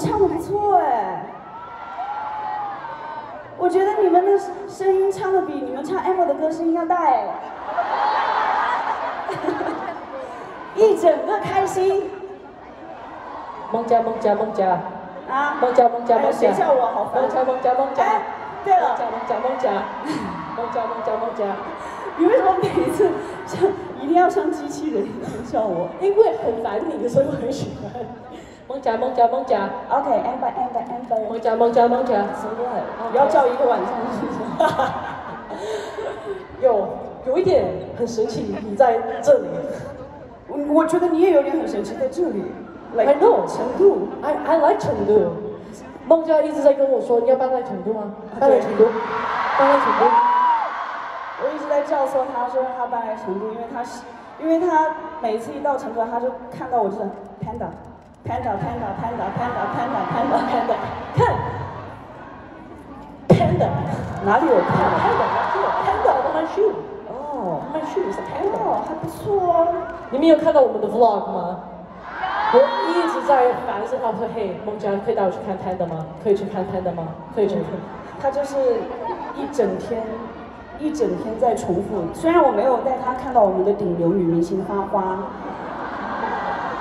唱的不错哎，我觉得你们的声音唱的比你们唱 Emma 的歌声音要大哎，一整个开心。孟佳孟佳孟佳，啊，孟佳孟佳孟佳，谁叫我好烦？孟佳孟佳孟佳，对了，孟佳孟佳孟佳，孟佳孟佳孟佳，你为什么每一次像一定要像机器人一样叫我？因为很烦你，所以我很喜欢。孟佳孟佳孟佳，OK，Amber Amber Amber，孟佳孟佳孟佳，So good，要叫一个晚上是不是？有有一点很神奇，你在这里，我我觉得你也有点很神奇在这里。I know. 成都，I I like 成都。孟佳一直在跟我说，你要搬来成都吗？搬来成都，搬来成都。我一直在教唆他说让他搬来成都，因为他是，因为他每次一到成都，他就看到我就是 Panda，Panda，Panda，Panda，Panda，Panda，Panda，看，Panda，哪里有 panda 哪里有 panda 我们 my shoe，Oh my shoe，是 Panda。还不错哦。你们有看到我们的 Vlog 吗？我一直在喊的是，哦，嘿，孟佳，可以带我去看 Panda 吗？可以去看 Panda 吗？可以去看。他就是一整天，一整天在重复。虽然我没有带他看到我们的顶流女明星花花。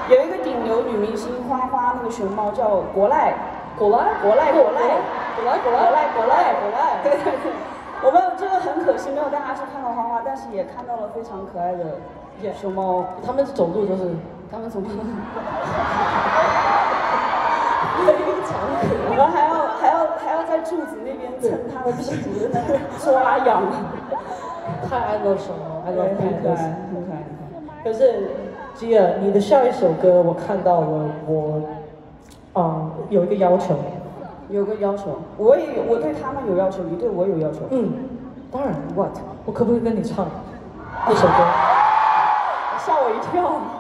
有一个顶流女明星花花，那个熊猫叫国赖，国赖，国赖，国赖，国赖，国赖，国赖，国赖。对对对，我们这个很可惜没有带他去看到花花，但是也看到了非常可爱的熊猫。他们走路就是。他们从非常可我们还要还要还要在柱子那边蹭他的屁股，抓痒。太爱了什么？爱了很可爱，很可爱。可是吉尔，你的下一首歌我看到了，我啊有一个要求，有个要求，我也有，我对他们有要求，你对我有要求。嗯，当然，What？我可不可以跟你唱一首歌？吓我一跳。